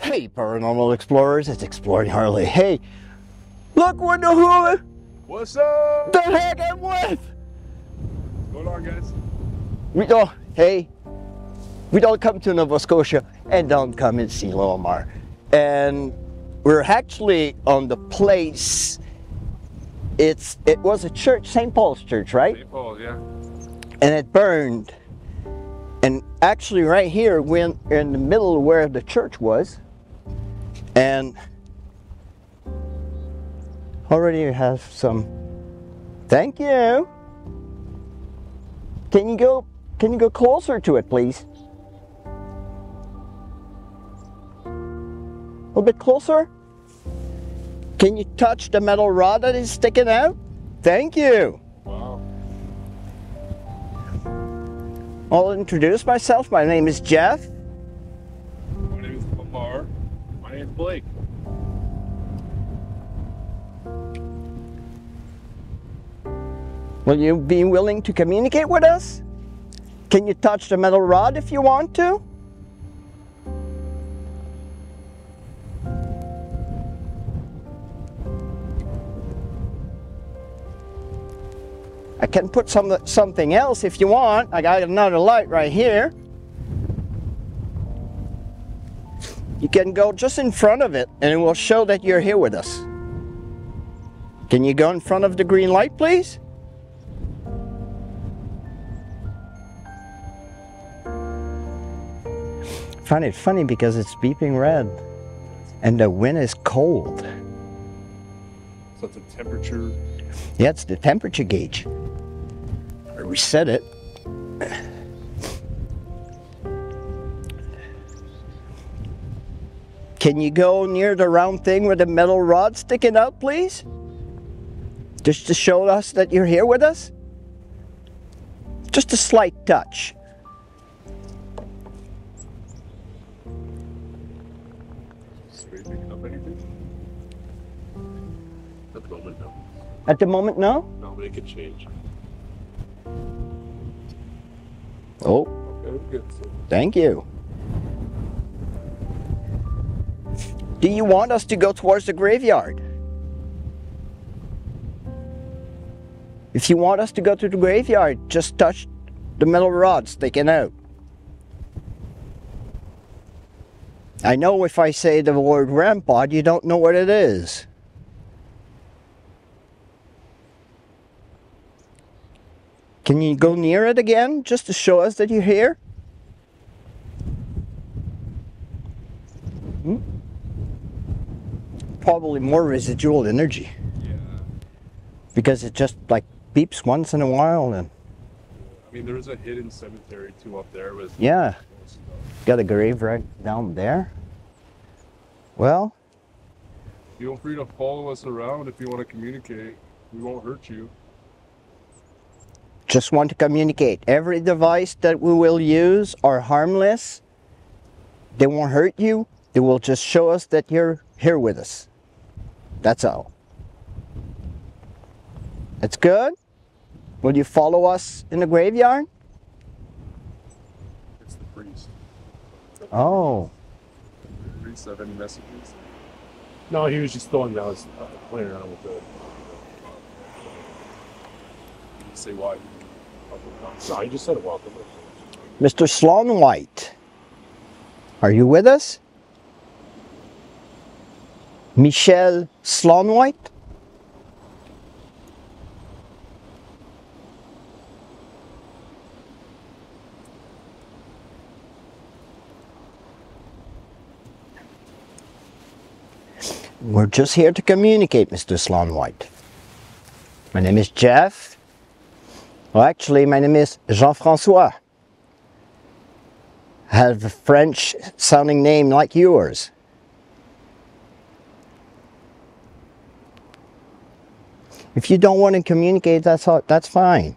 Hey, paranormal explorers, it's Exploring Harley. Hey, look the who What's up? the heck I'm with. What's going on, guys? We don't. Hey, we don't come to Nova Scotia and don't come and see Lomar, and we're actually on the place. It's it was a church, St. Paul's Church, right? St. Paul, yeah. and it burned. And actually, right here, we're in the middle of where the church was, and already have some. Thank you. Can you go? Can you go closer to it, please? A little bit closer. Can you touch the metal rod that is sticking out? Thank you. Wow. I'll introduce myself. My name is Jeff. My name is Lomar. My name is Blake. Will you be willing to communicate with us? Can you touch the metal rod if you want to? I can put some something else if you want. I got another light right here. You can go just in front of it and it will show that you're here with us. Can you go in front of the green light, please? Find it funny because it's beeping red and the wind is cold. So it's a temperature. Yeah, it's the temperature gauge. I reset it. Can you go near the round thing with the metal rod sticking out, please? Just to show us that you're here with us? Just a slight touch. At the moment, no? No, but it could change. Oh, Okay, good. Thank you. Do you want us to go towards the graveyard? If you want us to go to the graveyard, just touch the metal rod sticking out. I know if I say the word REM pod, you don't know what it is. Can you go near it again, just to show us that you're here? Hmm? Probably more residual energy yeah. because it just like beeps once in a while and I mean, there is a hidden cemetery too up there with. yeah, got a grave right down there. Well, Feel free to follow us around if you want to communicate. We won't hurt you. Just want to communicate. Every device that we will use are harmless. They won't hurt you. They will just show us that you're here with us. That's all. That's good. Will you follow us in the graveyard? It's the priest. Oh, The priest have any messages? No, he was just throwing down, his, uh, playing around with the. Did say why? No, he just said welcome. Mr. Sloan White. Are you with us? Michelle Sloan White? We're just here to communicate, Mr. Sloan White. My name is Jeff. Well, actually, my name is Jean Francois. I have a French sounding name like yours. If you don't want to communicate, that's all, that's fine.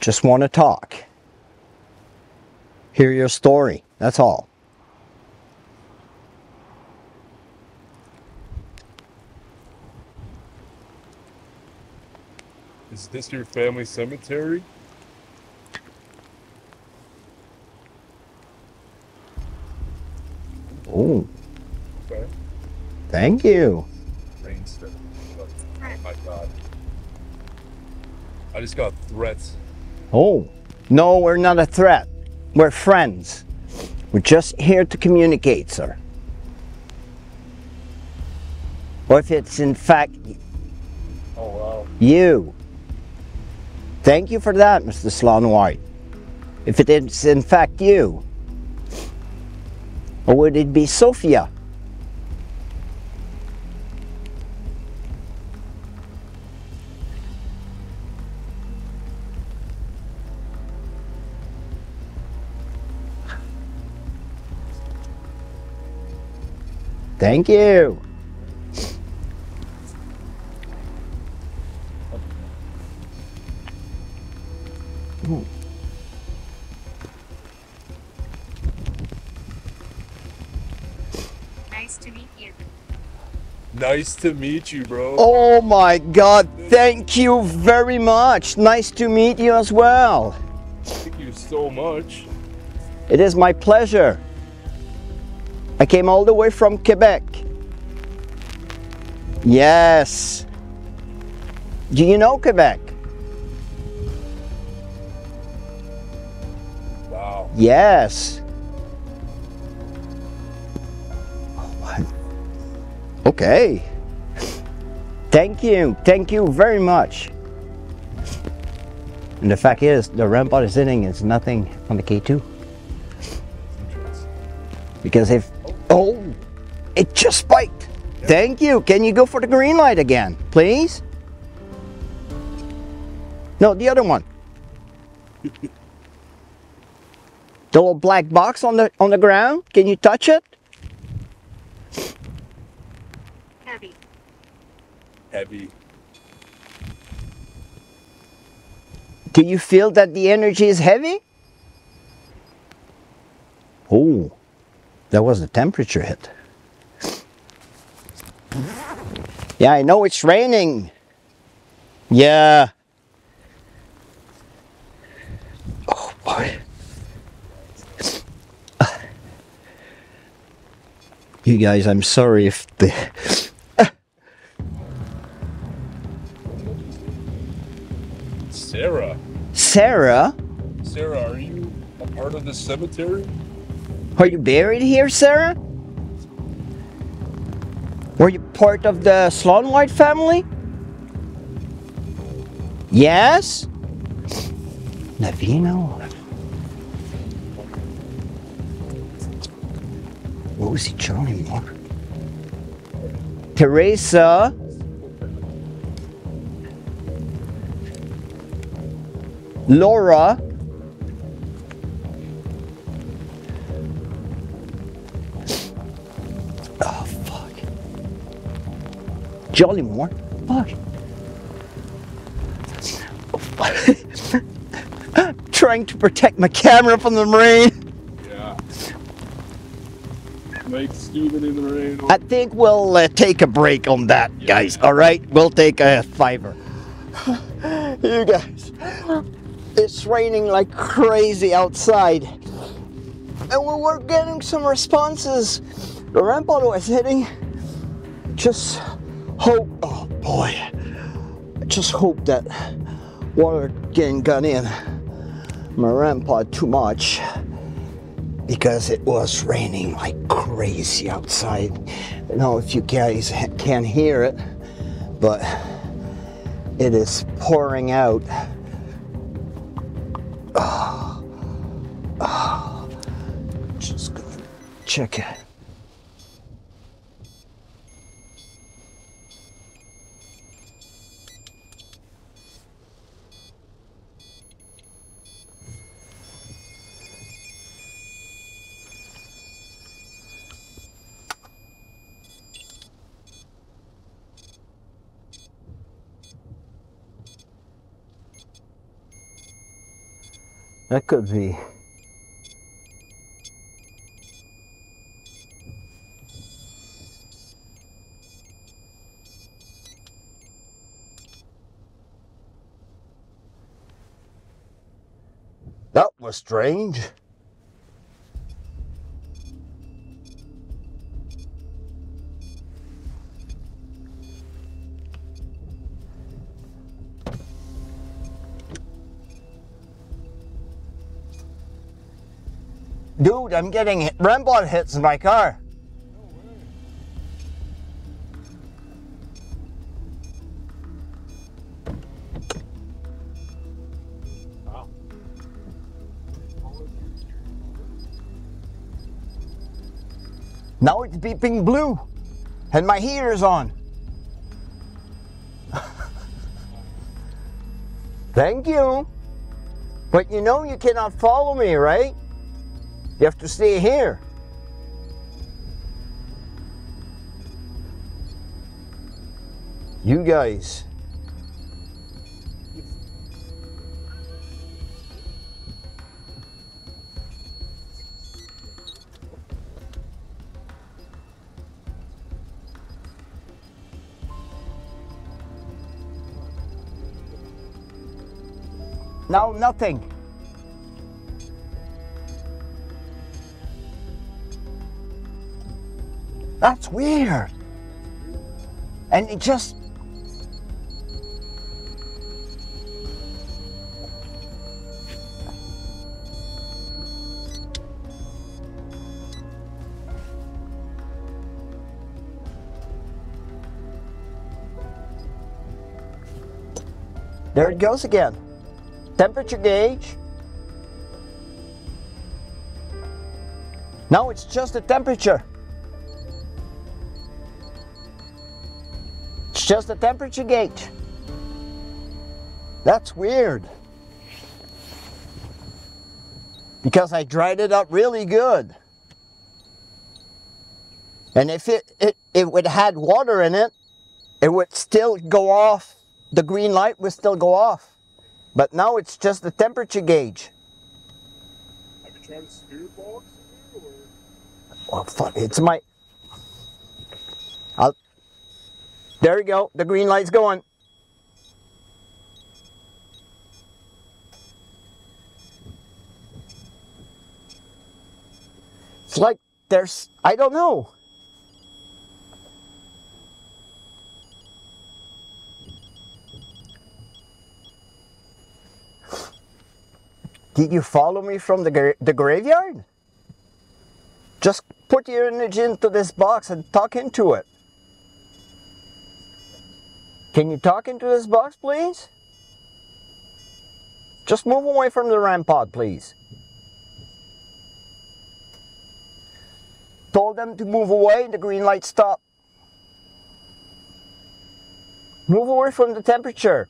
Just want to talk. Hear your story. That's all. Is this your family cemetery? Oh, Okay. thank you. Rainstorm. Oh my god. I just got threats. Oh, no, we're not a threat. We're friends. We're just here to communicate, sir. Or if it's in fact Oh wow. you. Thank you for that, Mr. Sloan White. If it is in fact you. Or would it be Sophia? Thank you. Nice to meet you, bro. Oh my God, thank you very much. Nice to meet you as well. Thank you so much. It is my pleasure. I came all the way from Quebec. Yes. Do you know Quebec? Wow. Yes. Okay. Thank you. Thank you very much. And the fact is, the REM pod is sitting is nothing on the K2. Because if. Oh! It just spiked! Thank you. Can you go for the green light again, please? No, the other one. the little black box on the on the ground. Can you touch it? Heavy. Do you feel that the energy is heavy? Oh, that was the temperature hit. Yeah, I know it's raining. Yeah. Oh boy. You guys, I'm sorry if the Sarah. Sarah, Sarah, are you a part of the cemetery? are you buried here, Sarah? Were you part of the Sloan White family? Yes? Navino? What was he Johnny Moore? Teresa? Laura? Oh, fuck. Jollymore? Fuck. Oh, fuck. Trying to protect my camera from the rain. Yeah. Mike Steuben in the rain. I think we'll uh, take a break on that, guys. All right, we'll take a fiver. you guys, it's raining like crazy outside, and we were getting some responses. The REM pod was hitting. Just hope. Oh boy, just hope that water didn't get in my REM pod too much because it was raining like crazy outside. I don't know if you guys can hear it, but it is pouring out. Ah, ah. Just gonna check it. That could be. That was strange. Dude, I'm getting REM pod hits in my car. Now it's beeping blue, and my heater's on. Thank you. But you know you cannot follow me, right? You have to stay here. You guys. No, nothing. That's weird. And it just. There it goes again. Temperature gauge. Now it's just the temperature. It's just a temperature gauge. That's weird. Because I dried it up really good. And if it, it, it would had water in it, it would still go off. The green light would still go off. But now it's just the temperature gauge. Have you tried spirit box in there, or? Oh, fuck, it's my. I'll. There we go. The green light's going. It's like there's. I don't know. Did you follow me from the, gra- the graveyard? Just put your energy into this box and talk into it. Can you talk into this box, please? Just move away from the REM pod, please. Told them to move away, the green light stopped. Move away from the temperature.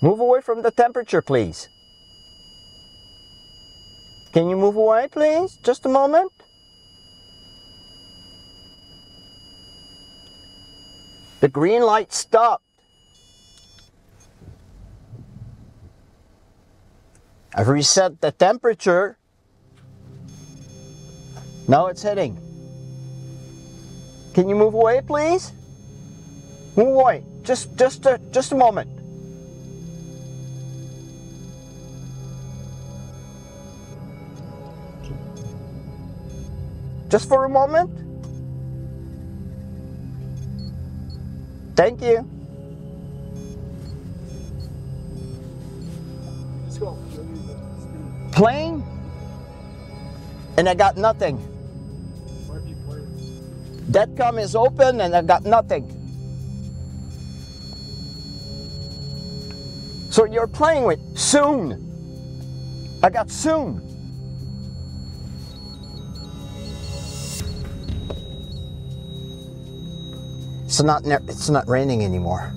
Move away from the temperature, please. Can you move away, please? Just a moment. The green light stopped. I've reset the temperature. Now it's hitting. Can you move away, please? Move away. Just, just, a, just a moment. Just for a moment. Thank you. Playing, and I got nothing. Deadcom is open, and I got nothing. So you're playing with soon. I got soon. It's not, it's not raining anymore.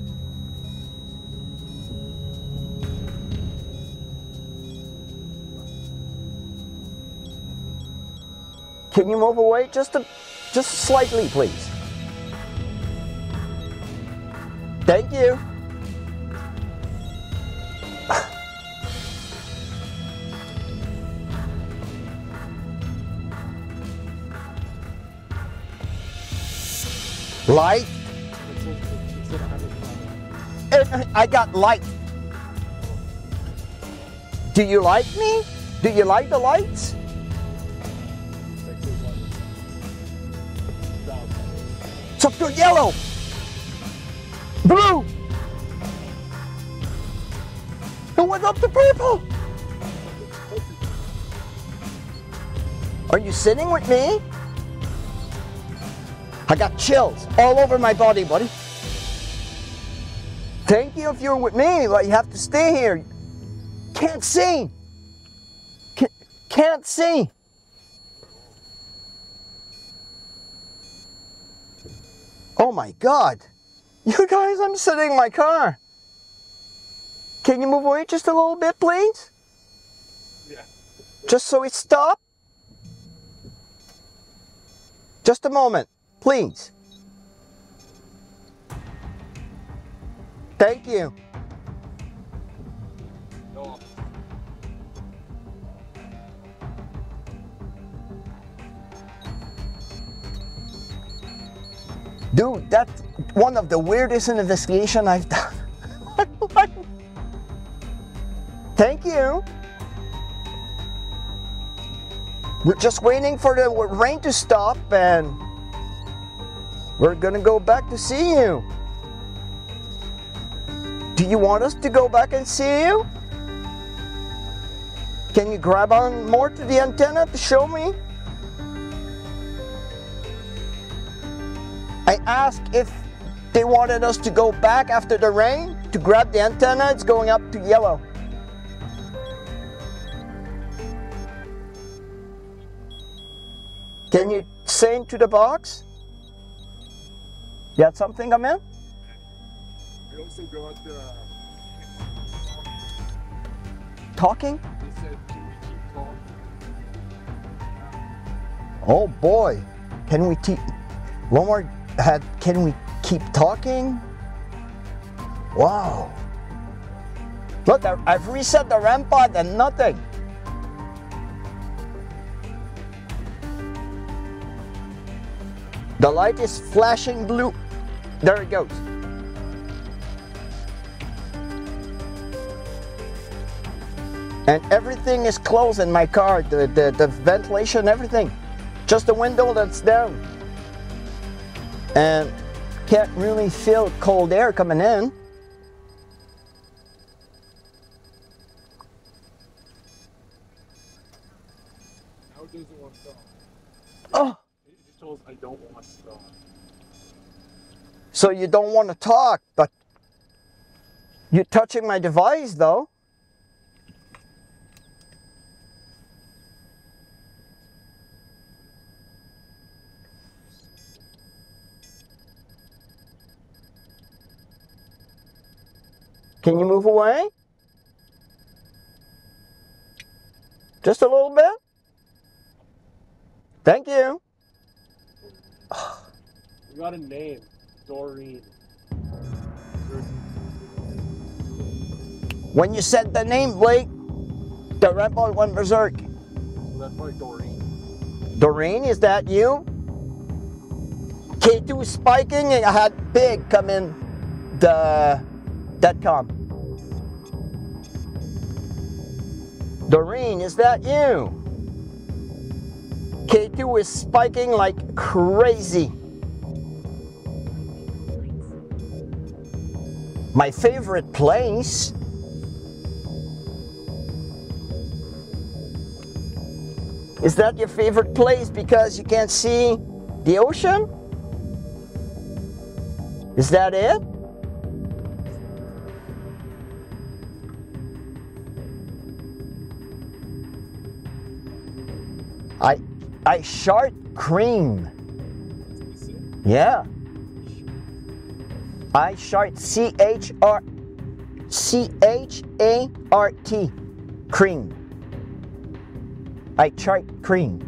Can you move away just a, just slightly, please? Thank you. Light. I got light. Do you like me? Do you like the lights? Up to yellow. Blue. And what's up to purple? Are you sitting with me? I got chills all over my body, buddy. Thank you if you're with me, but you have to stay here. Can't see. Can't, can't see. Oh my God. You guys, I'm sitting in my car. Can you move away just a little bit, please? Yeah. Just so it stop? Just a moment, please. Thank you. Dude, that's one of the weirdest investigation I've done. Thank you. We're just waiting for the rain to stop and we're gonna go back to see you. Do you want us to go back and see you? Can you grab on more to the antenna to show me? I asked if they wanted us to go back after the rain to grab the antenna. It's going up to yellow. Can you say into the box? You had something come in? We also got, uh, Talking? they said, can we keep talking? Oh boy. Can we keep one more had can we keep talking? Wow. Look, I've reset the REM pod and nothing. The light is flashing blue. There it goes. And everything is closed in my car. The, the, the ventilation, everything. Just the window that's down. And can't really feel cold air coming in. How does it want to stop? Oh, He just I don't want to so you don't want to talk, but you're touching my device though. Can you move away? Just a little bit? Thank you. We got a name. Doreen. When you said the name, Blake, the Red Bull went berserk. So that's why Doreen. Doreen, is that you? K2 spiking and I had big come in the Deadcom. Doreen, is that you? K2 is spiking like crazy. My favorite place. Is that your favorite place because you can't see the ocean? Is that it? I I shart cream. Yeah. I shart C H R C H A R T cream. I chart cream.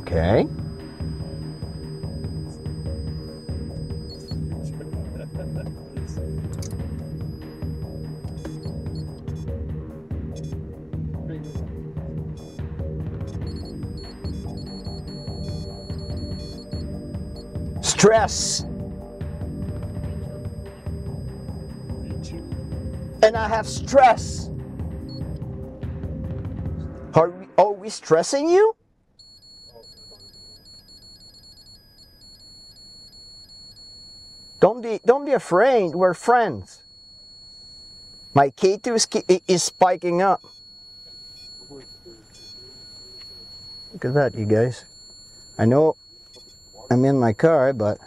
Okay. Stress. And I have stress. Are we, are we stressing you? Don't be, don't be afraid. We're friends. My K2 is, is spiking up. Look at that, you guys. I know I'm in my car, but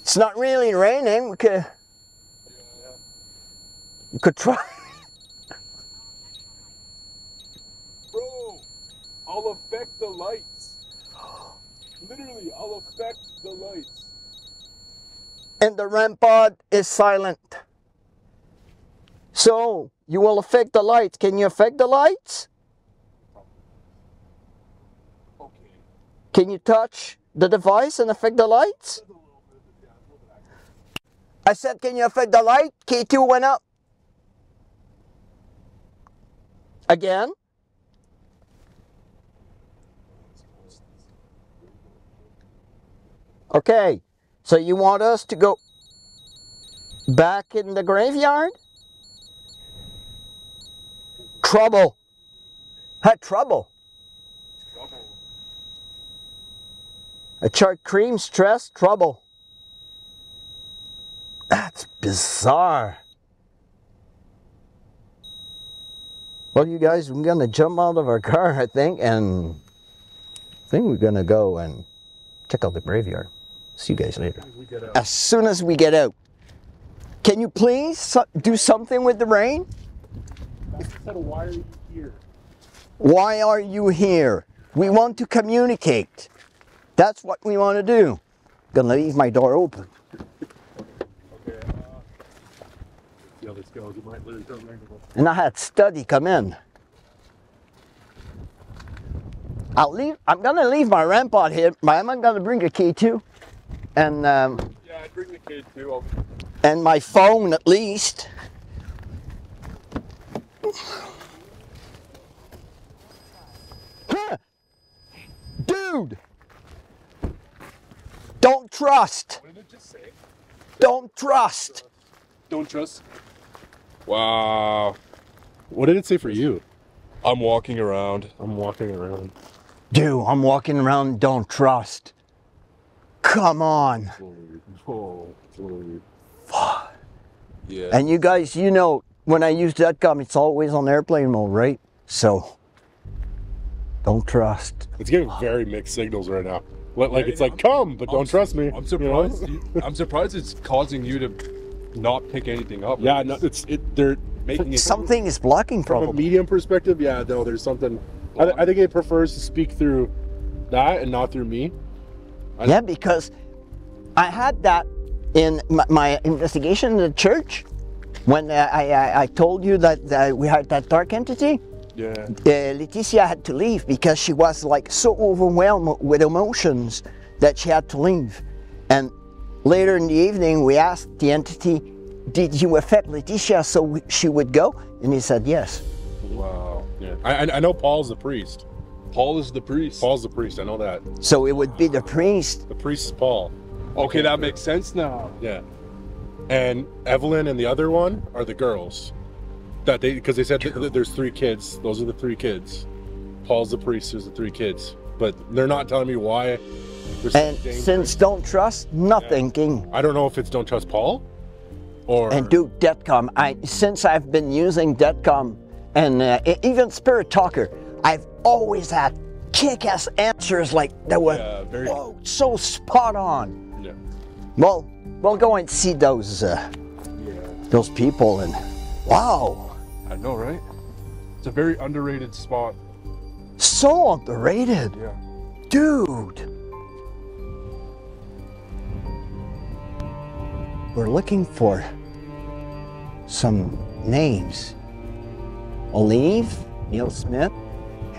it's not really raining. We could, we could try. Bro, I'll affect the lights. Literally, I'll affect the lights. and the REM pod is silent. So you will affect the lights. Can you affect the lights? Can you touch the device and affect the lights? I said, can you affect the light? K2 went up. Again? Okay, so you want us to go back in the graveyard? Trouble. Had trouble. A chart cream, stress, trouble. That's bizarre. Well, you guys, we're gonna jump out of our car, I think, and I think we're gonna go and check out the graveyard. See you guys later. We get out. As soon as we get out. Can you please do something with the rain? Why are you here? Why are you here? We want to communicate. That's what we want to do. Gonna leave my door open. Okay. Uh, this goes. It might rain. And I had study come in. I'll leave. I'm gonna leave my REM pod here, but I'm gonna bring a K2, and um, Yeah, I'd bring the kid too. I'll and my phone at least. Dude, don't trust. What did it just say? Don't trust. Don't trust. Wow. What did it say for you? I'm walking around. I'm walking around. Dude, I'm walking around. Don't trust. Come on. Whoa. Whoa. Yeah. And you guys, you know, when I use Deadcom, it's always on airplane mode, right? So, don't trust. It's getting very mixed signals right now. Like, like it's like come, but don't trust me. I'm you know? surprised. I'm surprised it's causing you to not pick anything up. Yeah, no, it's it. They're making it. Something is blocking, from a medium perspective. Yeah, no, there's something. I, th- I think it prefers to speak through that and not through me. Yeah, because I had that in my, my investigation in the church when uh, I, I, I told you that uh, we had that dark entity. Yeah. uh, Leticia had to leave because she was like so overwhelmed with emotions that she had to leave. And later in the evening, we asked the entity, "Did you affect Leticia so she would go?" And he said, "Yes." Wow. Yeah, I, I- I know Paul's the priest. Paul is the priest. Paul's the priest. I know that. So it would be the priest. The priest is Paul. Okay, that makes sense now. Yeah. And Evelyn and the other one are the girls. That they because they said there's three kids. Those are the three kids. Paul's the priest. There's the three kids. But they're not telling me why. And since don't trust, nothing, King. I don't know if it's don't trust Paul, or And do Deadcom. I since I've been using Deadcom and uh, even Spirit Talker, I've always had kick-ass answers like that were Yeah, very- whoa, so spot on. Yeah. Well, we'll go and see those uh, Yeah. those people and wow, I know, right? It's a very underrated spot. so underrated, Yeah. dude. We're looking for some names. Olive, Neil Smith,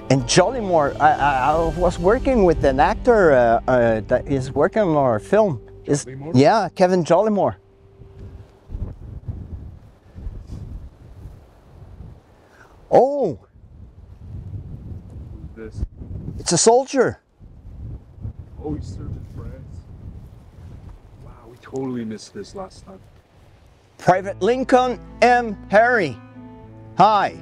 and Jollymore. I, I, I was working with an actor uh, uh, that is working on our film. Is yeah, Kevin Jollymore. Oh, This. It's a soldier. Oh, he served in France. Wow, we totally missed this last time. Private Lincoln M. Harry. Hi.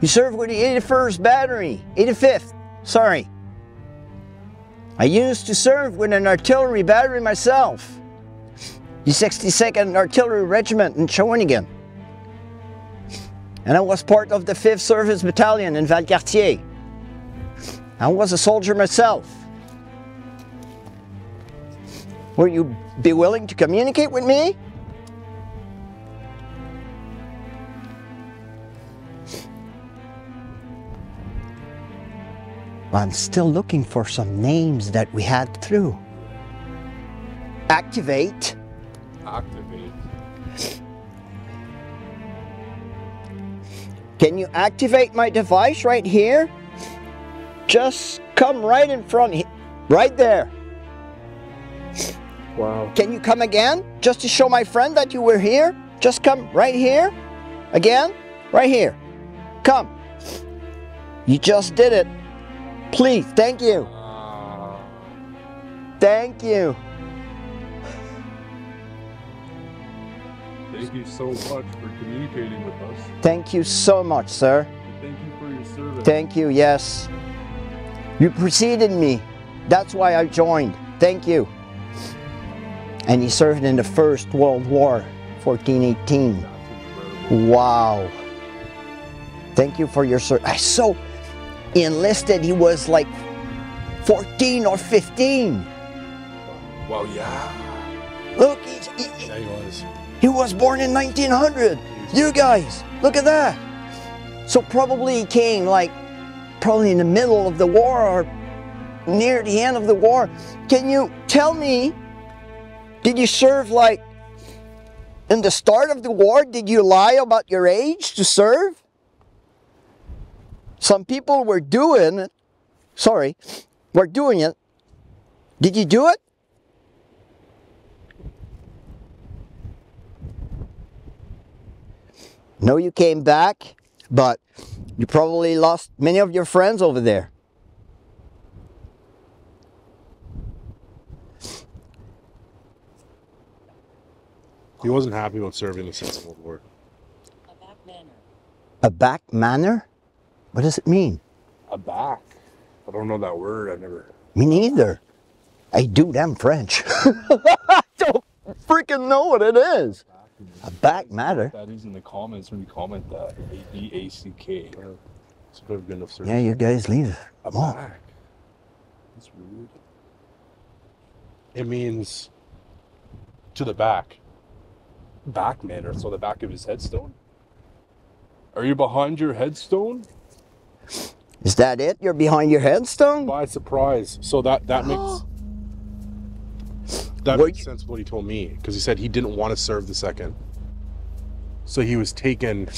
You served with the 81st Battery, 85th, sorry. I used to serve with an artillery battery myself. The 62nd Artillery Regiment in Shawinigan. And I was part of the 5th Service Battalion in Valcartier. I was a soldier myself. Will you be willing to communicate with me? I'm still looking for some names that we had through. Activate. Activate. Can you activate my device right here? Just come right in front, right there. Wow. Can you come again? Just to show my friend that you were here? Just come right here. Again? Right here. Come. You just did it. Please, thank you. Thank you. Thank you so much for communicating with us. Thank you so much, sir. And thank you for your service. Thank you, yes. You preceded me. That's why I joined. Thank you. And he served in the First World War, 1418. Wow. Thank you for your service. I so he enlisted, he was like 14 or 15. Wow, yeah. Look, he's, he, he- Yeah, he was. He was born in 1900. You guys, look at that. So probably he came like probably in the middle of the war or near the end of the war. Can you tell me, did you serve like in the start of the war? Did you lie about your age to serve? Some people were doing it, sorry, were doing it. Did you do it? No, you came back, but you probably lost many of your friends over there. He wasn't happy about serving the Second World War. A back manner? A back manner? What does it mean? A back. I don't know that word. I've never. Me neither. I do damn French. I don't freaking know what it is. A back matter. That is in the comments when you comment that. A B A C K. It's a very good enough service. Yeah, you guys leave. A Come on. back. That's weird. It means to the back. Back matter. So the back of his headstone. Are you behind your headstone? Is that it? You're behind your headstone? By surprise. So that that makes that Were makes you- sense what he told me because he said he didn't want to serve the second. So he was taken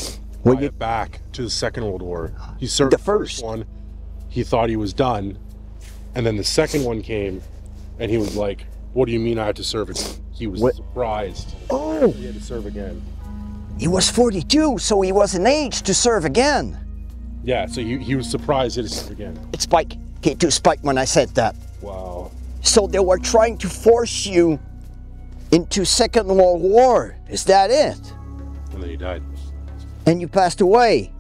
you- back to the Second World War. He served The first first. one. He thought he was done, and then the second one came, and he was like, "What do you mean I had to serve again?" He was What- surprised. Oh, He had to serve again. he was 42, so he was an age to serve again. Yeah, so he, he was surprised he had to serve again. It's Spike. K2 Spike when I said that. Wow. So they were trying to force you into Second World War. Is that it? And then you died. And you passed away.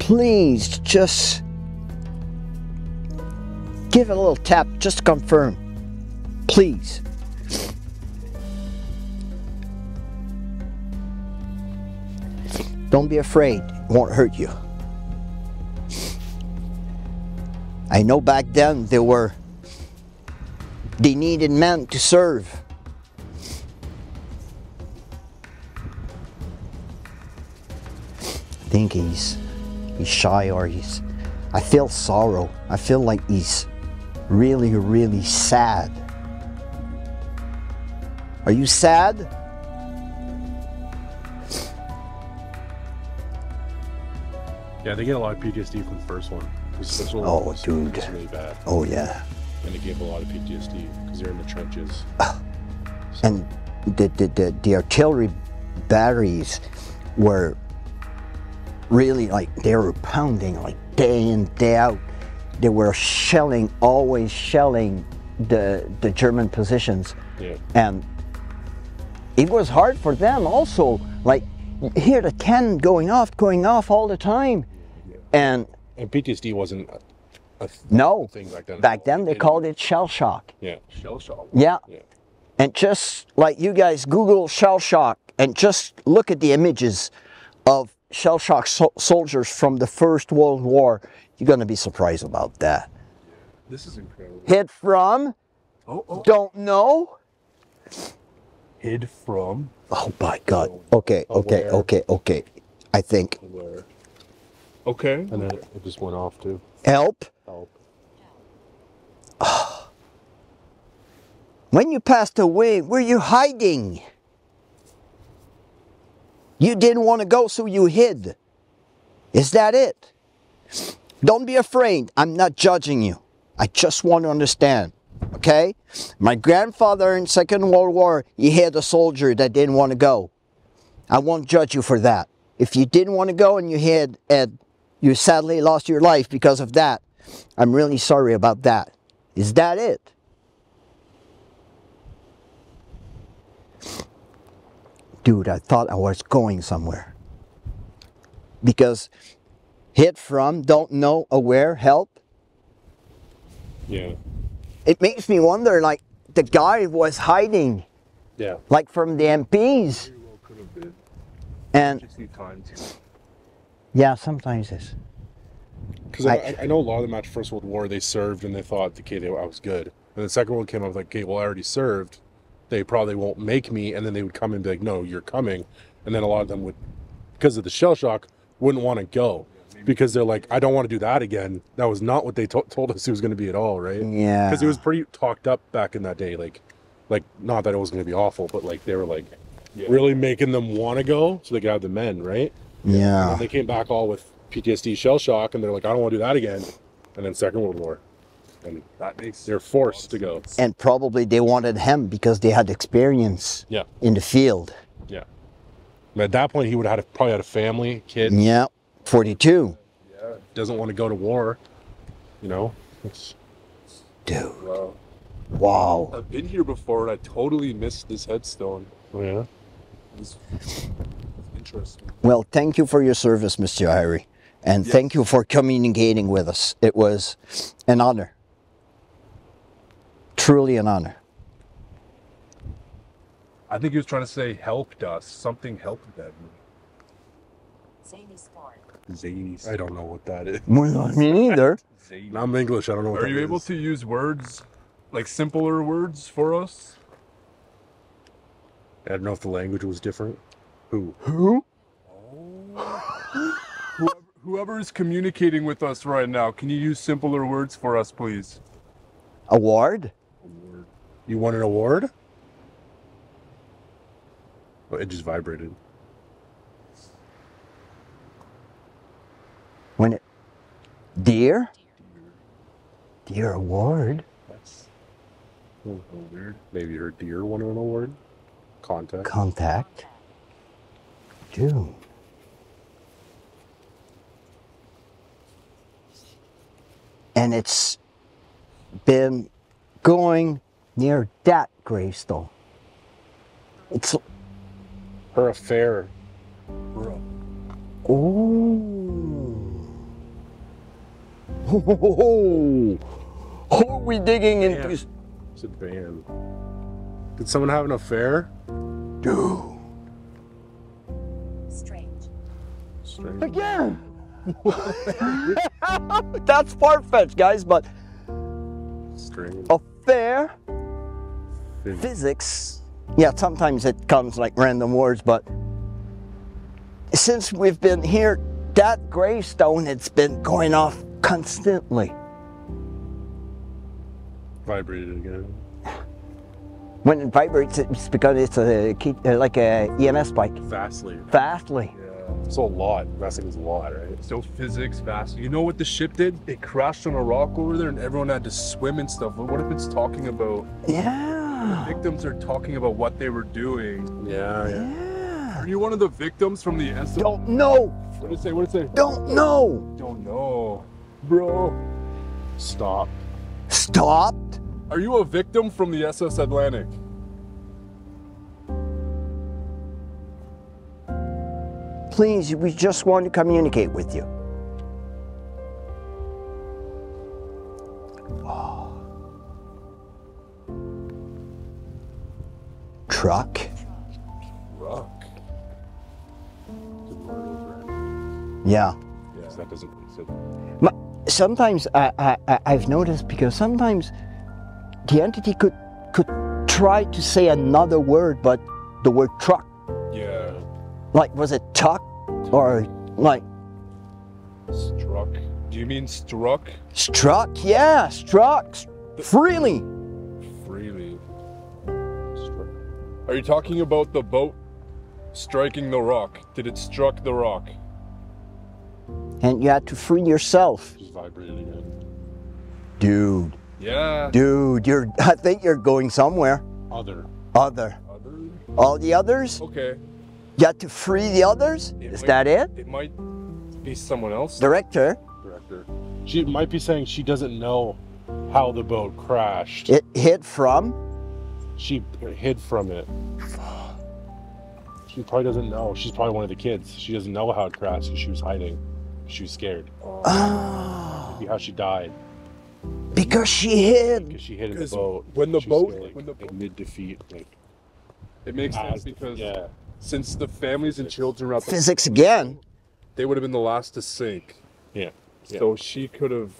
Please just give it a little tap just to confirm. Please. Don't be afraid. It won't hurt you. I know back then they were they needed men to serve. I think he's he's shy or he's I feel sorrow. I feel like he's really, really sad. Are you sad? Yeah, they get a lot of PTSD from the first one. First one Oh, was, dude. was really bad, Oh yeah. and they gave a lot of PTSD because they're in the trenches. Ah, and the, the, the, the artillery batteries were really like they were pounding like day in day out. They were shelling, always shelling the the German positions, Yeah. and it was hard for them also. Like hear the cannon going off, going off all the time, yeah. and And PTSD wasn't a, a no, thing back then. back then they called it shell shock. Yeah. Shell shock. Yeah. Yeah. And just like you guys Google shell shock and just look at the images of shell shock so- soldiers from the First World War, you're going to be surprised about that. This is incredible. Hit from, Oh, oh. don't know. Hid from. Oh my God. Okay, okay, Aware. okay, okay. I think Where, Okay. and then it just went off too. help. Help. When you passed away, were you hiding? You didn't want to go, so you hid. Is that it? Don't be afraid. I'm not judging you. I just want to understand. Okay? My grandfather in Second World War, he had a soldier that didn't want to go. I won't judge you for that. If you didn't want to go and you had and you sadly lost your life because of that, I'm really sorry about that. Is that it? dude, I thought I was going somewhere. Because hit from, don't know, aware, help. Yeah. It makes me wonder like the guy was hiding, Yeah. like from the MPs. Very well could have been. And Just need time to. Yeah, sometimes it's. Because I- I, I know a lot of them after First World War, they served and they thought, okay, they, I was good. And the Second World came up like, okay, well, I already served. They probably won't make me. And then they would come and be like, no, you're coming. And then a lot of them would, because of the shell shock, wouldn't want to go because they're like, I don't want to do that again. That was not what they to- told us it was going to be at all, right? Yeah. Because it was pretty talked up back in that day. Like, like not that it was going to be awful, but like they were like really making them want to go so they could have the men, right? Yeah. And they came back all with PTSD shell shock, and they're like, I don't want to do that again. And then Second World War, and That makes. they're forced to go. And probably they wanted him because they had experience Yeah, in the field. yeah. And at that point, he would have had, probably had a family, kid. Yeah. 42. Yeah. Doesn't want to go to war. You know, it's Dude. Wow. Wow. I've been here before and I totally missed this headstone. oh, yeah. It was it's interesting. Well, thank you for your service, Mr. Irie. And Yes. thank you for communicating with us. It was an honor. Truly an honor. I think he was trying to say helped us. Something helped them. Zany Sport. Zany. I don't know what that is. Me neither. Zany. I'm English. I don't know what Are that you able to use words, like simpler words for us? I don't know if the language was different. Who? Who? Oh. Whoever, whoever is communicating with us right now, can you use simpler words for us, please? Award? award. You won an award? Oh, it just vibrated. When it. Dear? Dear Award? That's a little weird. Maybe your deer won an award. Contact. Contact? Dude. And it's been going near that gravestone. It's. Her affair. bro. Oh. Oh, are we digging into. It's a band. Did someone have an affair? Dude. Strange. Strange. Again. That's far fetched, guys, but Strange. affair, Fin- physics. Yeah, sometimes it comes like random words, but since we've been here, that gravestone, it's been going off constantly. Vibrated again. When it vibrates, it's because it's a key, uh, like a EMF spike. Fastly. Fastly. Yeah. So a lot. Vesting is a lot, right? So physics fast. You know what the ship did? It crashed on a rock over there, and everyone had to swim and stuff. But what if it's talking about Yeah. victims are talking about what they were doing? Yeah, yeah. Yeah. Are you one of the victims from the SS? Don't know. What did it say? What did it say? Don't know. Don't know, bro. Stop. Stopped? Are you a victim from the SS Atlantic? Please, we just want to communicate with you. Ah. Truck? Rock. Yeah. Yeah. That doesn't. So Sometimes I, I, I- I've noticed because sometimes the entity could could try to say another word, but the word truck, Yeah. like was it tuck or like Struck. Do you mean struck? struck? Yeah, struck freely. Freely. Struck. Are you talking about the boat striking the rock? Did it struck the rock? And you had to free yourself. just vibrated again. Dude, Yeah. dude, you're I think you're going somewhere. Other. Other. Other? All the others? Okay. You had to free the others? It Is might- that it? It might be someone else. Director, Director. She might be saying she doesn't know how the boat crashed. it hit from? She hid from it. She probably doesn't know. She's probably one of the kids. She doesn't know how it crashed. 'cause She was hiding. She was scared. Ah. Oh, Be how she died because she hid. because she hid in the 'Cause boat. when the She was boat- scared, like, when the- boat- mid defeat, like It makes sense as- because yeah, since the families and children were at the Physics again. they would have been the last to sink. yeah. So she could have.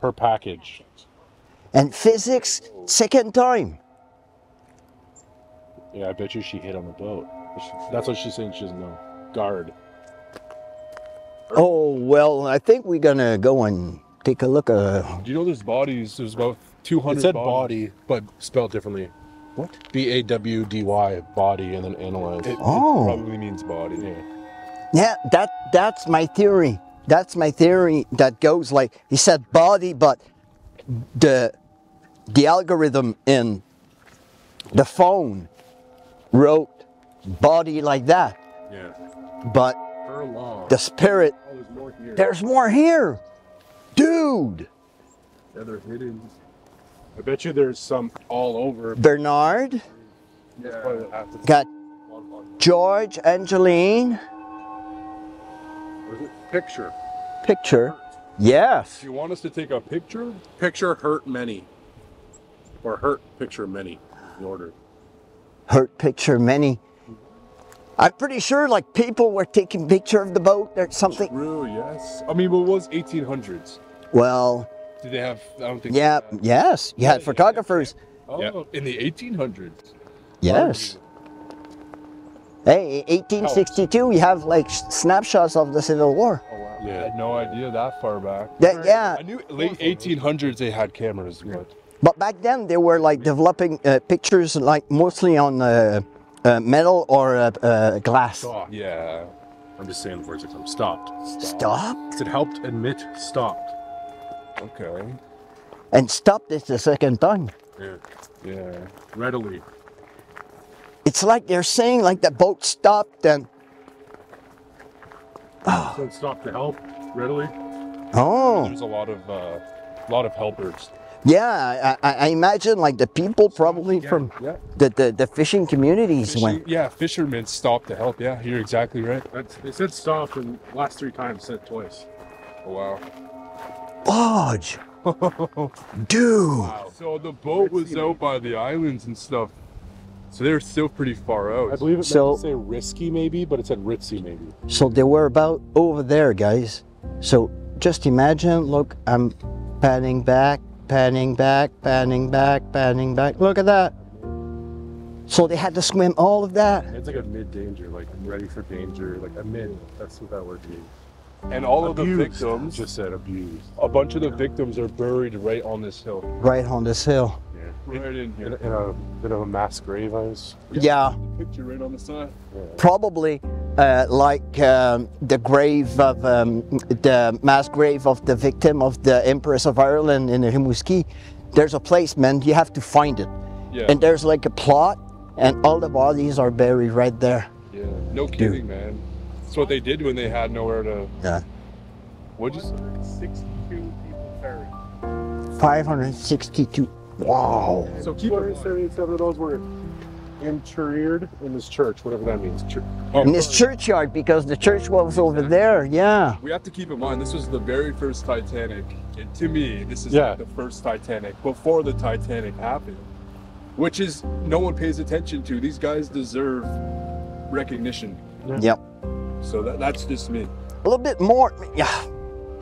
Her package. And physics, second time. Yeah, I bet you she hid on the boat. That's what she's saying. She doesn't know. Guard. Oh, well, I think we're gonna go and take a look. Uh, Do you know there's bodies? There's about 200 It said bodies. body, but spelled differently. What? B A W D Y, body, and then analyze. It, it Oh. probably means body. yeah. yeah, that that's my theory. That's my theory that goes like he said body, but the the algorithm in the phone wrote body like that, Yeah. but Her long. the spirit Oh, there's more here. there's more here, dude. Yeah, they're hidden. I bet you there's some all over. Bernard Yeah. Probably half the- got George, Angeline Was it? Picture. picture. Yes. Do you want us to take a picture? Picture hurt many. Or hurt picture many. The order. hurt picture many. I'm pretty sure like people were taking picture of the boat or something. True, yes. I mean, what was 1800s? Well, Did they have, I don't think. yeah, they yes, you had photographers. Oh, Yeah. in the 1800s. Yes. Hey, 1862, we have like snapshots of the Civil War. Oh, wow. Yeah. I had no idea that far back. That, yeah, I knew late 1800s they had cameras, but but back then they were like developing uh, pictures like mostly on uh, uh, metal or uh, uh, glass. Stop. yeah. I'm just saying the words that come. Stopped. Stop It helped admit stopped. Okay. and stop this the second time. Yeah. Yeah. Readily. It's like they're saying like the boat stopped and So it stopped to help. Readily. oh There's a lot of, uh, lot of helpers. Yeah, I, I I imagine like the people probably from Yeah. the, the, the fishing communities Fishing, went. yeah, fishermen stopped to help. Yeah, you're exactly right. That's, they said stopped and last three times said twice. Oh, wow. Lodge, dude. So the boat was out by the islands and stuff. So they were still pretty far out. I believe it meant So- to say risky maybe, but it said ritzy maybe. So they were about over there, guys. So just imagine. Look, I'm panning back, panning back, panning back, panning back. Look at that. So they had to swim all of that. It's like a mid danger, like ready for danger, like a mid. That's what that word means. And all of the victims, just said abused. a bunch of the victims are buried right on this hill. right on this hill. Yeah. Right in In, here. in a bit of a mass grave, I was. Yeah, Picture right on the side. Yeah. probably uh, like um, the grave of um, the mass grave of the victim of the Empress of Ireland in the Rimouski. There's a place, man. You have to find it, Yeah. and there's like a plot, and all the bodies are buried right there. yeah. No kidding, man. That's what they did when they had nowhere to. Yeah. What'd you say? 62 people buried. 562. Wow. So keep it. 277 of those were interred in this church, whatever that means. Chur- Oh, In this churchyard because the church was over there. Yeah. We have to keep in mind this was the very first Titanic, and to me, this is Yeah. like the first Titanic before the Titanic happened, which is no one pays attention to. These guys deserve recognition. Yep. So that, that's just me. A little bit more. Yeah.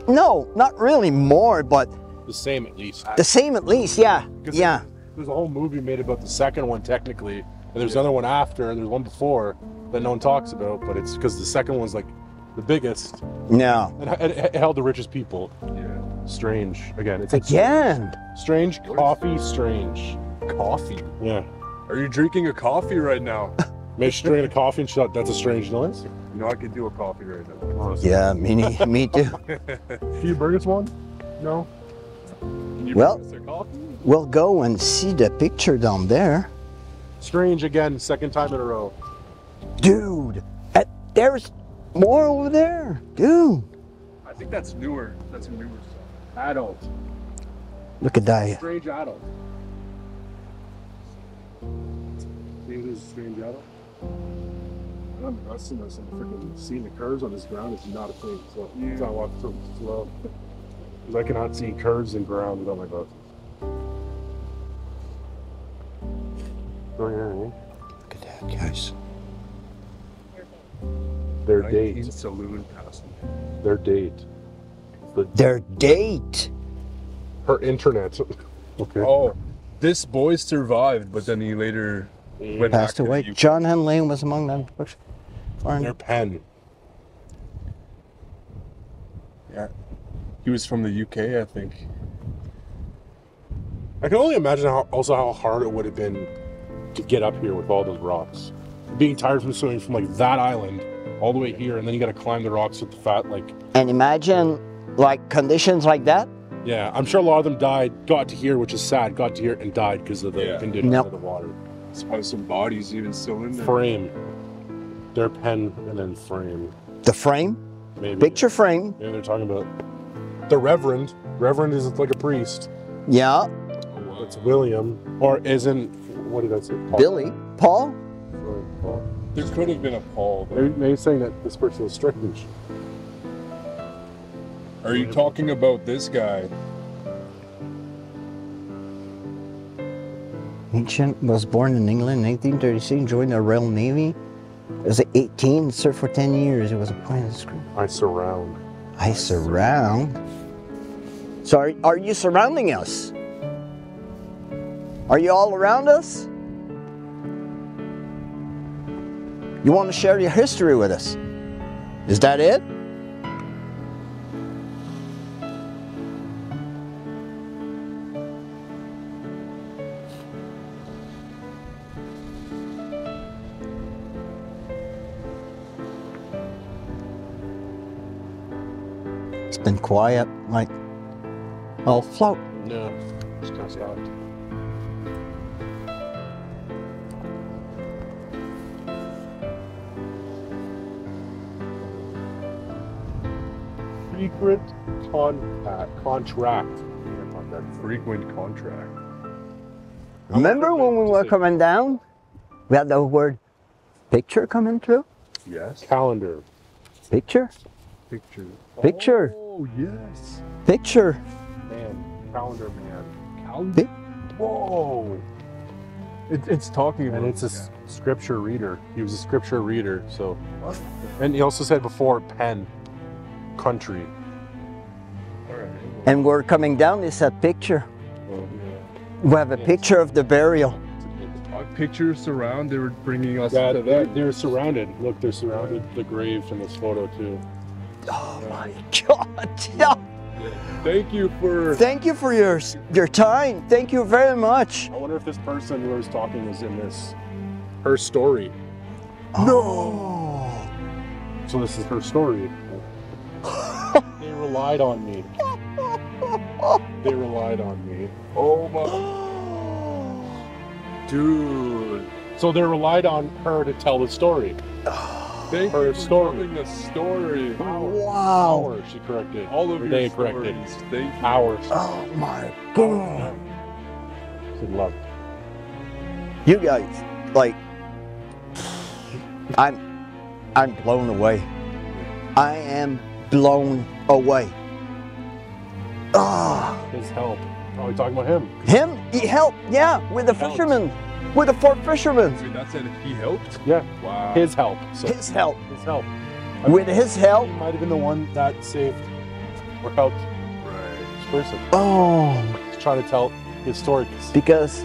No, not really more, but The same at least. the same at least. Yeah. Yeah. There's a whole movie made about the second one technically, and there's another one after, and there's one before that no one talks about, but it's because the second one's like the biggest No. and it, it held the richest people. Yeah. Strange. Again, it's Again. strange coffee. Strange. Coffee. Yeah. Are you drinking a coffee right now? Maybe she's drinking a coffee and she thought that's a strange noise. you know, I could do a coffee right now. Yeah. Me, ne- me too. Can you bring us one? No. Can you Well- bring us a coffee? We'll go and see the picture down there. Strange again, second time in a row. Dude. uh, there's more over there. Dude. I think that's newer. That's a newer stuff. Adult. Look at that. Strange adult. See what is strange adult? I'm busting this and freaking seeing the curves on this ground is not a thing. So Yeah. that's why I walk so slow. Because I cannot see curves in ground without my glasses. Oh yeah, yeah. Look at that, guys. Their 19 date. saloon passing. Their date. The, Their date. her internet. okay. Oh, this boy survived, but then he later went back Passed to the away. UK. John Henley was among them. Foreign- Their pen. Yeah. He was from the UK, I think. I can only imagine how also how hard it would have been to get up here with all those rocks. Being tired from swimming from like that island all the way here, and then you got to climb the rocks with the fat. Like, And imagine like conditions like that. yeah, I'm sure a lot of them died, got to here, which is sad, got to here and died because of the Yeah. conditions Nope. of the water. There's probably some bodies even still in there. Frame. Their pen and then frame. The frame, Maybe. picture frame. Maybe they're talking about the Reverend. Reverend is like a priest. Yeah. Oh. It's William, or isn't? What did I say? Paul? Billy, Paul. Sorry, Paul. There could have been a Paul. there. Maybe, maybe saying that this person is strange. Are you talking about this guy? Ancient was born in England in 1836, joined the Royal Navy. Was 18, served for 10 years. It was a appointed as crew. I surround. I surround. So are, are you surrounding us? Are you all around us? You want to share your history with us? Is that it? It's been quiet, like I'll float. No, just kind of stopped. Secret contact uh, contract. Secret contract. Frequent contract. Remember when we were coming down? We had the word picture coming through? Yes. Calendar. Picture? Picture. Picture. Oh yes. Picture. Man. Calendar man. Calendar. Whoa. It, it's talking about. And it's a s- scripture reader. He was a scripture reader, so. And he also said before pen, country. Alright. And we're coming down, they said picture. Oh, We have a picture of the burial. Pictures surround. They were bringing us. Yeah, to they're, they're surrounded. Look, they're surrounded the grave in this photo too. Oh my God. Yeah. Thank you for. Thank you for your your time. Thank you very much. I wonder if this person who was talking was in this, her story. No. Oh. So this is her story. they relied on me. They relied on me. Oh my. Dude. So they relied on her to tell the story. Thank Her you for story. telling a story. Wow. Hours, she corrected. All of your Renee corrected. stories. Thank you. Hours. Oh my god. She loved. You guys, like, I'm, I'm blown away. I am blown away. Ah, His help. Oh, we talking about him? him, he helped, yeah, with the Helped. fishermen, with the four fishermen. Wait, that said he helped? Yeah. Wow. His help. So His help, his help. with his help. He might have been the one that saved or helped Right. this person. Oh, He's trying to tell his story. because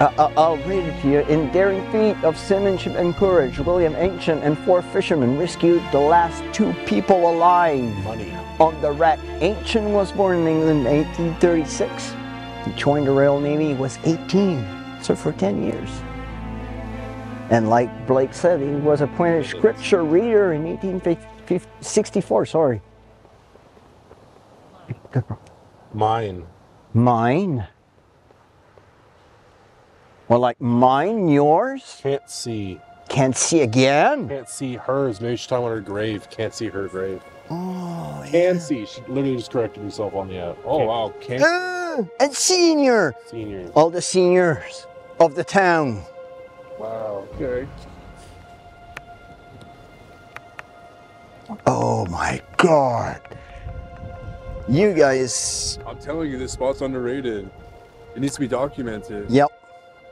uh, uh, I'll read it to you. In daring feat of seamanship and courage, William Ancient and four fishermen rescued the last two people alive. Money. On the rack. Ancient was born in England in 1836. He joined the Royal Navy, he was 18, so for 10 years. And like Blake said, he was appointed scripture reader in 1864, sorry. Mine. Mine? Well, like mine, yours? Can't see. Can't see again? Can't see hers. Maybe she's talking about her grave. Can't see her grave. Oh, Can see. She literally just corrected herself on the app. Oh wow. Can't Ah, and senior! Senior. All the seniors of the town. wow. Okay. Oh my god. You guys. I'm telling you, this spot's underrated. It needs to be documented. Yep.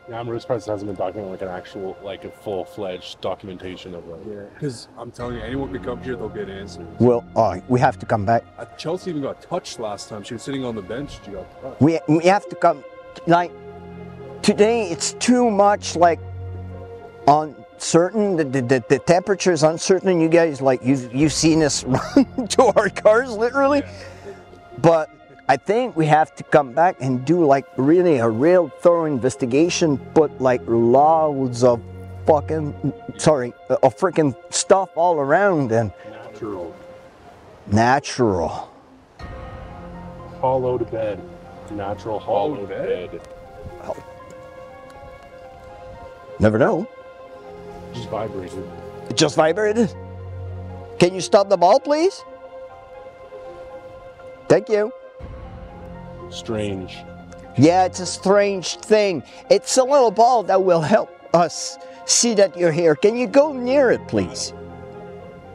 Yeah, I'm really surprised it hasn't been documented like an actual, like a full-fledged documentation of it. Yeah. Because I'm telling you, anyone could come here, they'll get answers. Well, oh, we have to come back. Uh, Chelsea even got touched last time. She was sitting on the bench. She got touched. We we have to come. Like today, it's too much like uncertain. The the, the, the temperature is uncertain. You guys like you've you've seen us run to our cars literally. But I think we have to come back and do like really a real thorough investigation. Put like loads of fucking sorry of freaking stuff all around and Natural. natural. Hollowed bed. Natural hollowed Hollowed bed? bed. Never know. Just vibrated. It just vibrated. Can you stop the ball, please? Thank you. Strange. Yeah, it's a strange thing. It's a little ball that will help us see that you're here. Can you go near it, please?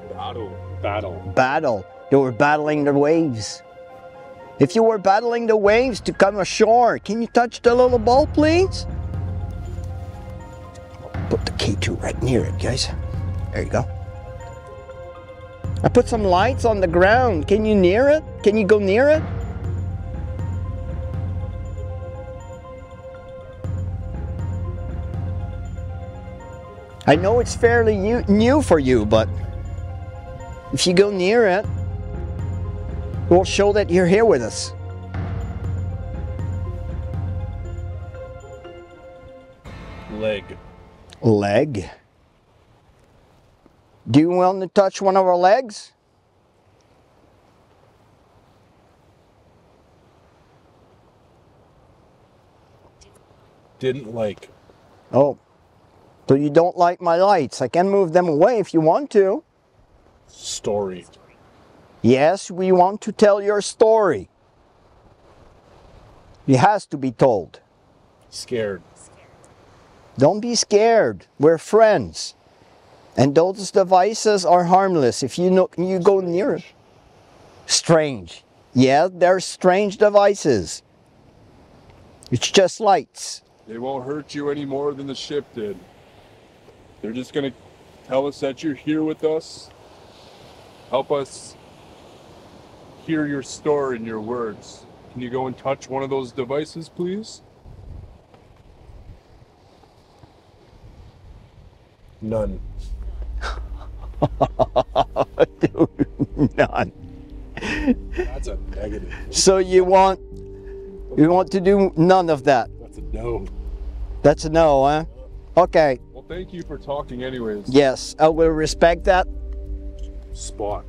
Battle. Battle. Battle. You were battling the waves. If you were battling the waves to come ashore, can you touch the little ball, please? Put the K2 right near it, guys. There you go. I put some lights on the ground. Can you near it? Can you go near it? I know it's fairly new, for you, but if you go near it, it will show that you're here with us. Leg. Leg. Do you want to touch one of our legs? Didn't like. Oh. So you don't like my lights. I can move them away if you want to. Story. Yes, we want to tell your story. It has to be told. Scared. Don't be scared. We're friends. And those devices are harmless if you know you go near it. Strange. Yeah, they're strange devices. It's just lights. They won't hurt you any more than the ship did. They're just gonna tell us that you're here with us. Help us hear your story and your words. Can you go and touch one of those devices, please? None. None. That's a negative. So you want you want to do none of that. That's a no. That's a no, huh? Okay. Thank you for talking, anyways. Yes, I will respect that. Spot.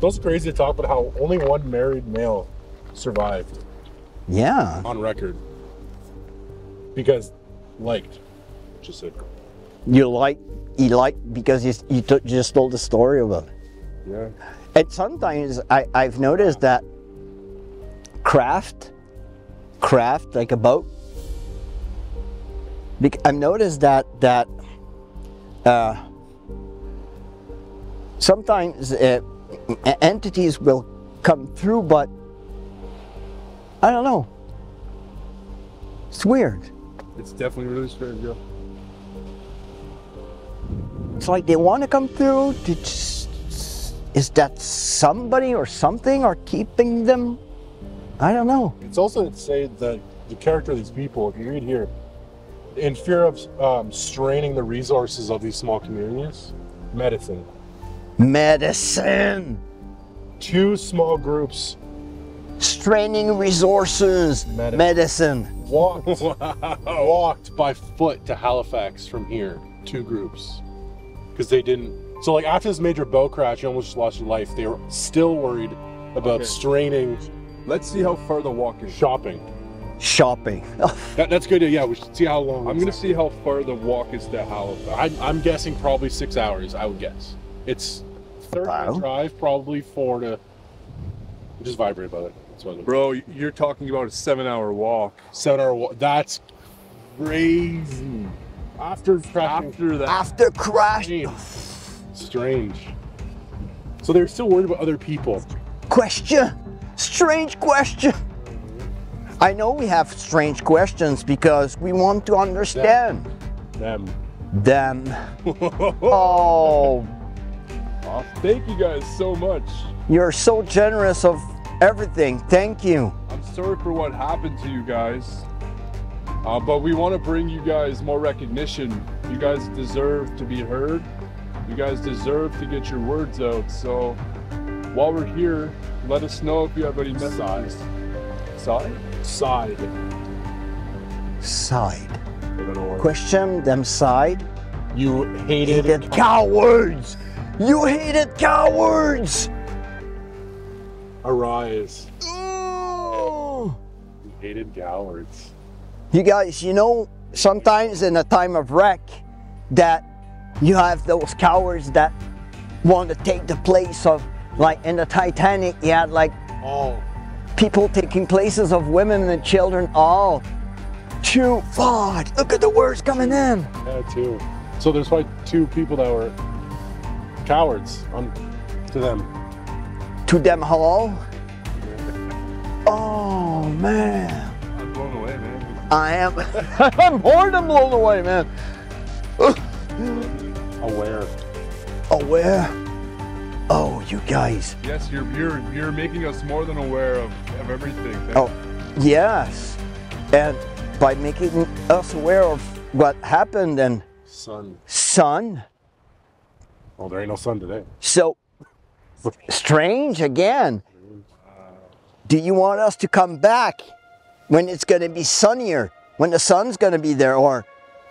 Those crazy to talk about how only one married male survived Yeah. on record because liked. Just said. you like you like because you, you just told the story of it. Yeah. And sometimes I, I've noticed that craft, craft like a boat. Bec- I've noticed that that uh, sometimes uh, entities will come through, but I don't know. It's weird. It's definitely really strange, yeah. It's like they want to come through. To just, is that somebody or something or keeping them? I don't know. It's also to say that the character of these people, if you read here, in fear of um, straining the resources of these small communities, medicine. Medicine, Two small groups straining resources, Medi- medicine. walked, walked by foot to Halifax from here. Two groups, because they didn't. So like after this major boat crash, you almost lost your life. They were still worried about Okay. straining Let's see how far the walk is. shopping. Shopping. That, that's good. Yeah, we should see how long. I'm gonna see how far the walk is to Halifax. I, I'm guessing probably six hours. I would guess it's thirty Wow. drive, probably four to. Just vibrate about it. That's what I Bro, you're talking about a seven-hour walk. Seven hour. wa- That's crazy. After crashing. After that, After crash. Strange. Strange. So they're still worried about other people. Question. Strange question. I know we have strange questions because we want to understand Them. them. Oh, Aw, thank you guys so much. you're so generous of everything. Thank you. I'm sorry for what happened to you guys. Uh, but we want to bring you guys more recognition. You guys deserve to be heard. You guys deserve to get your words out. So while we're here, let us know if you have any messages. Side? Side. Side. I don't know where- Question them side. You hated, Hated cowards. You hated cowards. Arise. Ooh. You hated cowards. You guys, you know, sometimes in a time of wreck, that you have those cowards that want to take the place of, like in the Titanic, you had like Oh. People taking places of women and children. all. too far. Look at the words coming in. Yeah, too. So there's probably two people that were cowards on to them. To them all. Oh man, I'm blown away, man. I am. I'm more than blown away, man. Aware. Aware. Oh, you guys. Yes, you're you're you're making us more than aware of, of everything. Thank Oh, yes. And by making us aware of what happened and Sun. sun, Oh, there ain't no sun today. so strange again. Do you want us to come back when it's going to be sunnier, when the sun's going to be there, or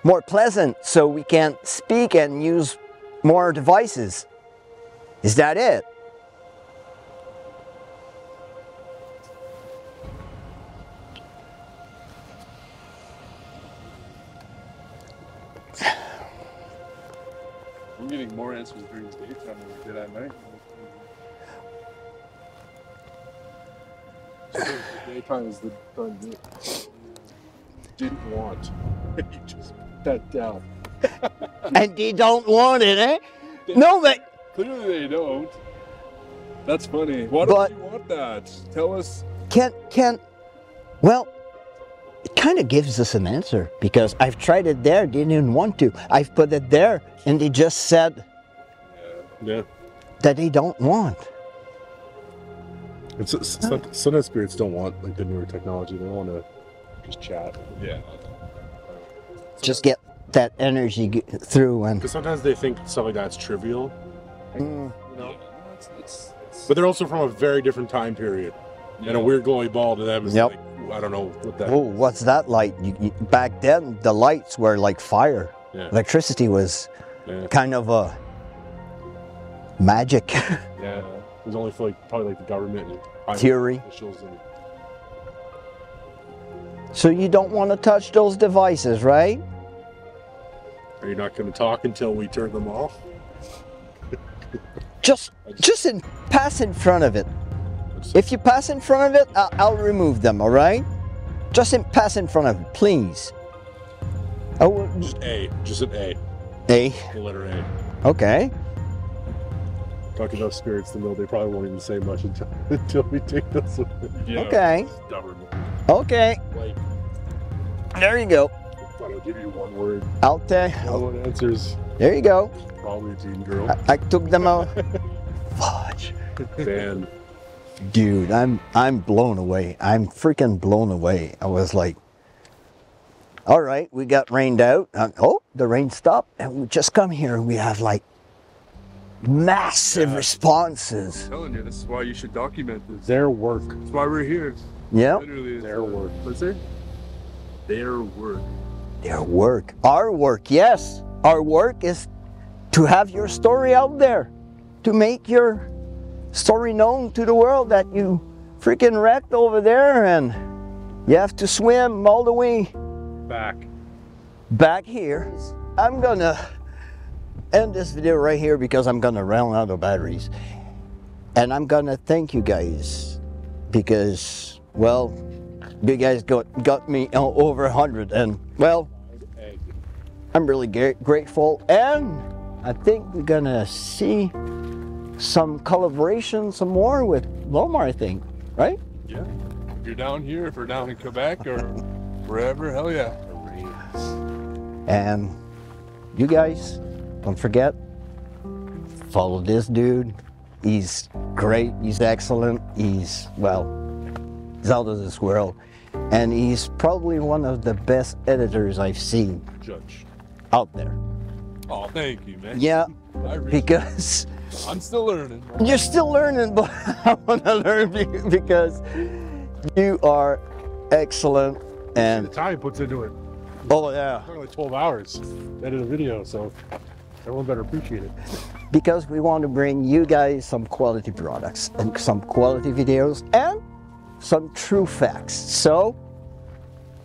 more pleasant so we can speak and use more devices? Is that it? I'm getting more answers during the daytime than we did at night. Daytime is the time you didn't want. you just that down. And they don't want it, eh? No, but Clearly they don't. That's funny. Why But- don't you want that? Tell us. can can well it kind of gives us an answer because i've tried it there they didn't even want to i've put it there and they just said Yeah. that they don't want It's, it's, some, some spirits don't want like the newer technology. They want to just chat. Yeah. just get that energy through and Because sometimes they think stuff like that's trivial, Mm, you know. It's, it's, it's, But they're also from a very different time period, and a weird glowy ball to them is Yep. like I don't know what that. oh what's that light you, you, back then the lights were like fire Yeah. electricity was Yeah. kind of a magic Yeah, it was only for like probably like the government and Theory. officials and so you don't want to touch those devices right Are you not going to talk until we turn them off? Just, just in pass in front of it. If you pass in front of it, I'll, I'll remove them. All right? Just in pass in front of it, please. Oh, Just A. Just an A. A. The letter A. Okay. Talking about spirits to know they probably won't even say much until, until we take this one. Yeah. Okay. Stubborn. Okay. Like, There you go. thought I'll give you one word. I'll tell. No one answers. There you go. Probably a teen girl. I, I took them out. Fudge. Van. Dude, I'm I'm blown away. I'm freaking blown away. I was like, all right, we got rained out. Uh, oh, the rain stopped, and we just come here and we have like massive Yeah. responses. I'm telling you, this is why you should document this. Their work. That's why we're here. Yeah. Literally, it's, Their work. What's it? Their work. their work, our work. Yes, our work is to have your story out there, to make your story known to the world that you freaking wrecked over there and you have to swim all the way Back. back here. I'm gonna end this video right here because I'm gonna run out of batteries. And I'm gonna thank you guys because, well, you guys got, got me over 100 and, well, I'm really grateful. And I think we're gonna see some collaboration some more with Lomar, I think, right? Yeah. If you're down here, if we're down in Quebec or wherever, hell yeah. And you guys, don't forget, follow this dude. He's great. He's excellent. He's, well, he's out of this world. And he's probably one of the best editors I've seen Judge. out there. Oh, thank you, man. Yeah, I really, because I'm still learning. you're still learning, but I want to learn because you are excellent. And the time he puts into it. oh, yeah. It's like 12 hours to edit a video, so everyone better appreciate it. because we want to bring you guys some quality products and some quality videos and some true facts. So,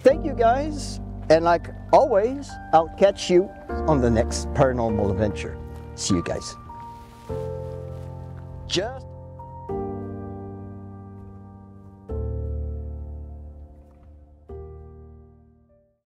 thank you guys, and like always, I'll catch you on the next paranormal adventure. See you guys. Just